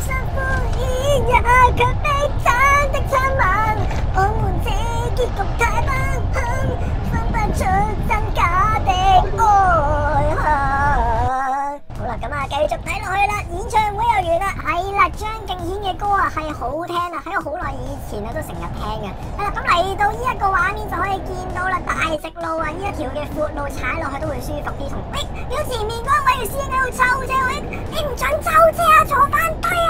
興好辛苦，依也卻悲慘的親吻。我們這結局太不幸，分不出真假的愛恨。好啦，咁啊，繼續睇落去啦，演唱會又完啦。係啦，張敬軒嘅歌啊，係好聽啊，喺我好耐以前啊都成日聽嘅。係啦，咁嚟到呢一個畫面就可以見到啦，大直路啊，呢一條嘅闊路踩落去都會舒服啲。同喂，你前面嗰位師兄喺度抽車，喂，你唔准抽車啊！坐翻低啊！